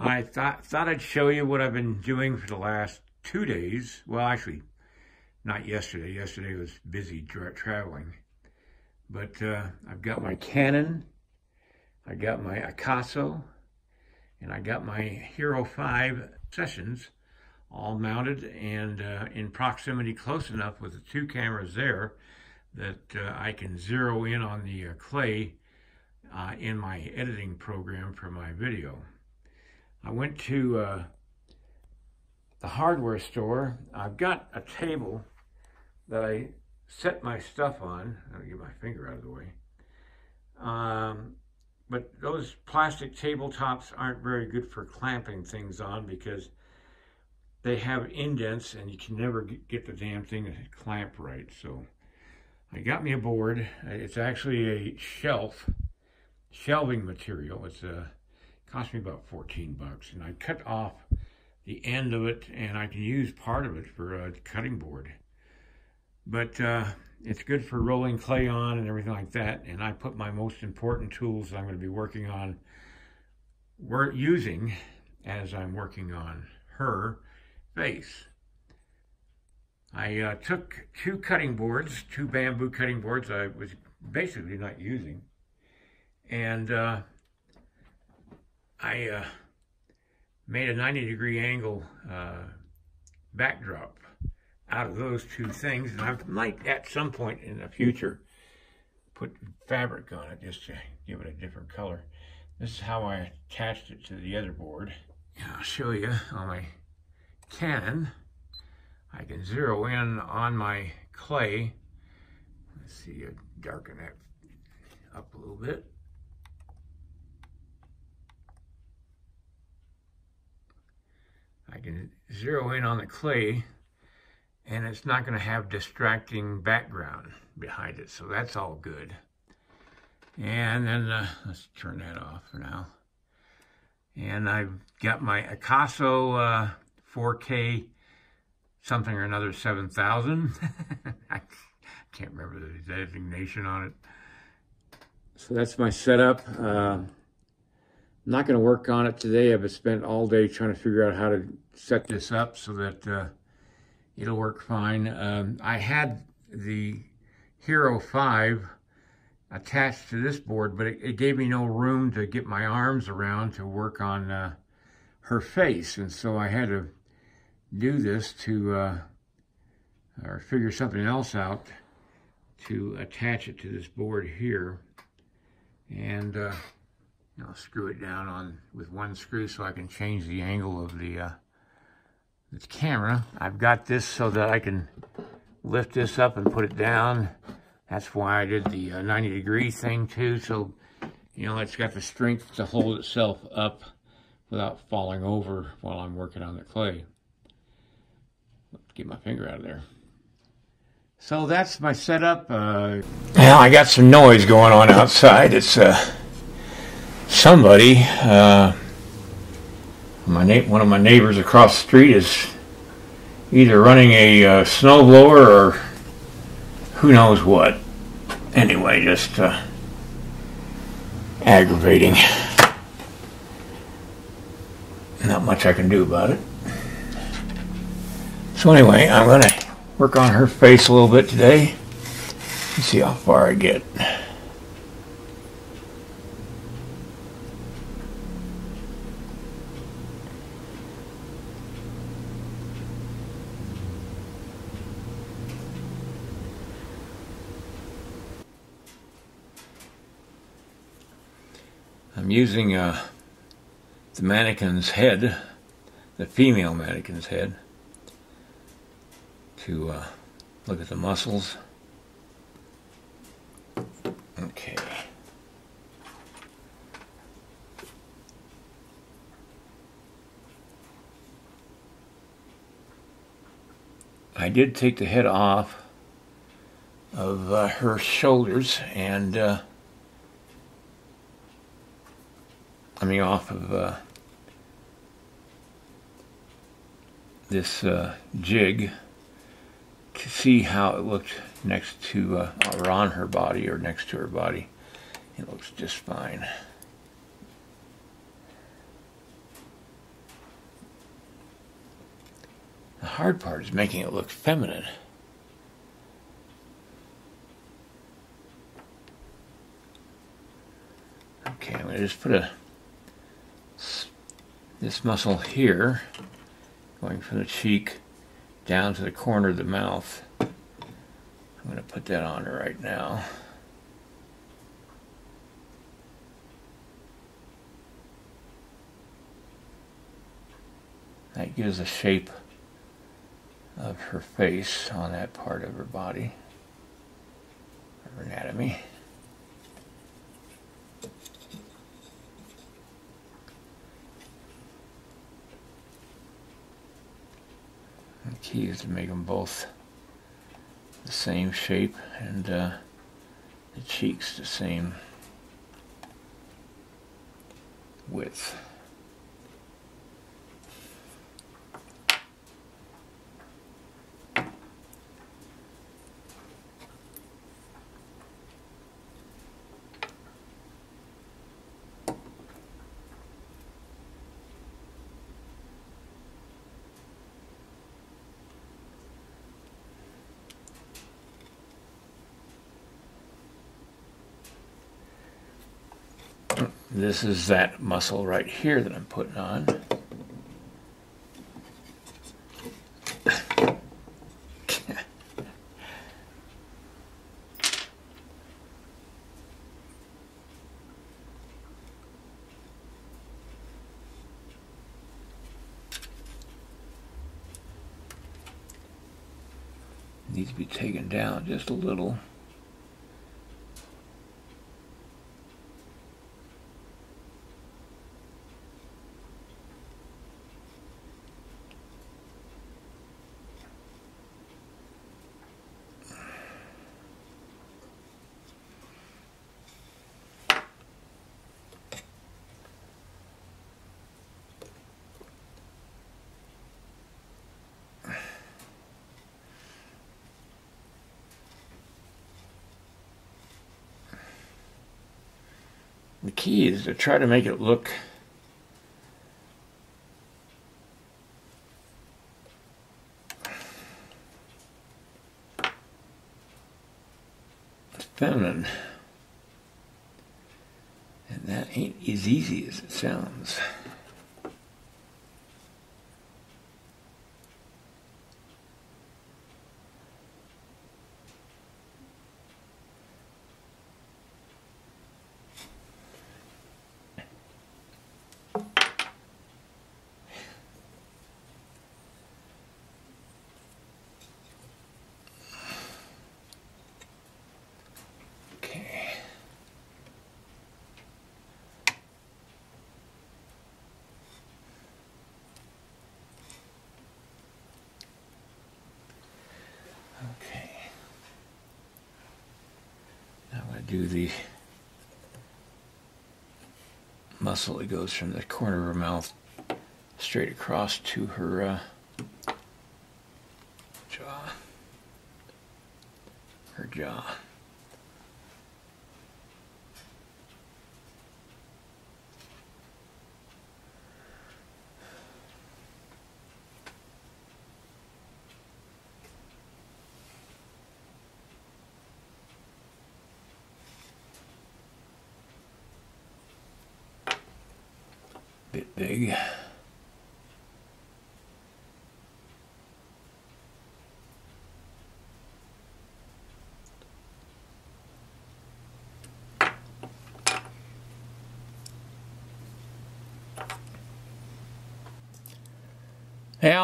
I thought thought I'd show you what I've been doing for the last two days. Well, actually, not yesterday. Yesterday was busy tra traveling. But uh, I've got my Canon, I got my Akaso, and I got my Hero 5 Sessions all mounted and uh, in proximity close enough with the two cameras there that uh, I can zero in on the uh, clay uh, in my editing program for my video. I went to uh, the hardware store. I've got a table that I set my stuff on. I'll get my finger out of the way. Um, but those plastic tabletops aren't very good for clamping things on because they have indents and you can never get the damn thing to clamp right. So I got me a board. It's actually a shelf, shelving material. It's a, uh, cost me about 14 bucks. And I cut off the end of it and I can use part of it for a cutting board. But uh, it's good for rolling clay on and everything like that. And I put my most important tools I'm going to be working on, we're using as I'm working on her face. I uh, took two cutting boards, two bamboo cutting boards I was basically not using, and uh, I uh, made a 90 degree angle uh, backdrop out of those two things, and I might at some point in the future put fabric on it just to give it a different color. This is how I attached it to the other board. I'll show you on my Canon. I can zero in on my clay. Let's see, darken that up a little bit. I can zero in on the clay and it's not going to have distracting background behind it. So that's all good. And then uh, let's turn that off for now. And I've got my Akaso uh, 4K something or another 7000. I can't remember the designation on it. So that's my setup. Uh, I'm not going to work on it today. I've spent all day trying to figure out how to set this up so that uh, it'll work fine. Um, I had the Hero 5 attached to this board, but it, it, gave me no room to get my arms around to work on uh, her face. And so I had to do this to, uh, or figure something else out to attach it to this board here. And uh, I'll screw it down on with one screw so I can change the angle of the, uh, the camera. I've got this so that I can lift this up and put it down. That's why I did the uh, 90 degree thing too. So, you know, it's got the strength to hold itself up without falling over while I'm working on the clay get my finger out of there. So that's my setup. Uh, well, I got some noise going on outside. It's uh, somebody. Uh, my one of my neighbors across the street is either running a uh, snowblower or who knows what. Anyway, just uh, aggravating. Not much I can do about it. So anyway, I'm going to work on her face a little bit today. Let's see how far I get. I'm using uh, the mannequin's head, the female mannequin's head to uh, look at the muscles. Okay. I did take the head off of uh, her shoulders and I mean, off of uh, this uh, jig to see how it looked next to uh, or on her body or next to her body. It looks just fine. The hard part is making it look feminine. Okay, I'm going to just put a this muscle here, going from the cheek down to the corner of the mouth. I'm going to put that on right now. That gives a shape of her face on that part of her body, her anatomy. Is to make them both the same shape and uh, the cheeks the same width. This is that muscle right here that I'm putting on. Needs to be taken down just a little. The key is to try to make it look feminine. And that ain't as easy as it sounds. Do the muscle that goes from the corner of her mouth straight across to her uh, jaw. Her jaw. Bit big.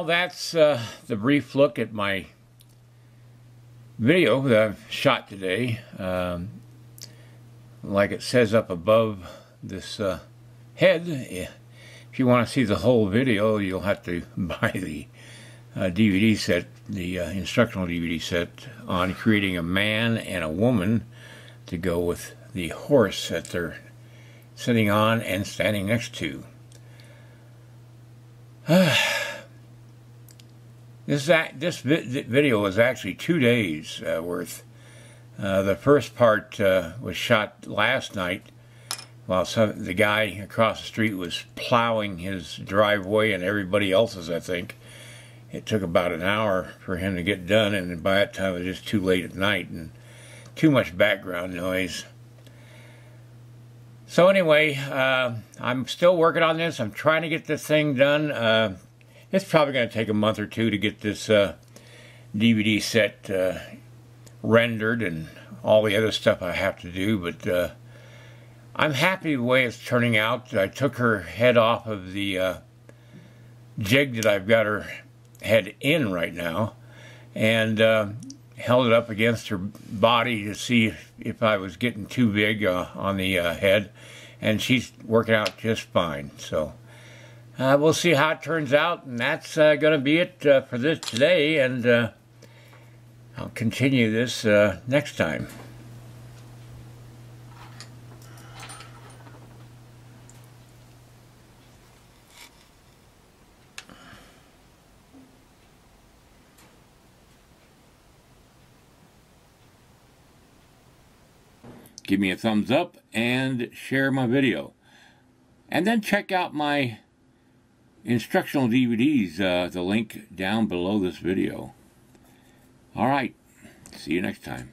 Well, that's uh, the brief look at my video that I've shot today. Um, like it says up above this uh, head, if you want to see the whole video, you'll have to buy the uh, DVD set, the uh, instructional DVD set on creating a man and a woman to go with the horse that they're sitting on and standing next to. this this video was actually two days uh, worth. Uh, the first part uh, was shot last night while some, the guy across the street was plowing his driveway and everybody else's, I think. it took about an hour for him to get done, and by that time it was just too late at night and too much background noise. So anyway, uh, I'm still working on this. I'm trying to get this thing done. Uh, it's probably going to take a month or two to get this uh, DVD set uh, rendered and all the other stuff I have to do, but uh, I'm happy the way it's turning out. I took her head off of the uh, jig that I've got her head in right now and uh, held it up against her body to see if, I was getting too big uh, on the uh, head and she's working out just fine so uh, we'll see how it turns out and that's uh, going to be it for this today and I'll continue this next time. Give me a thumbs up and share my video. And then check out my instructional DVDs, uh, the link down below this video. All right, see you next time.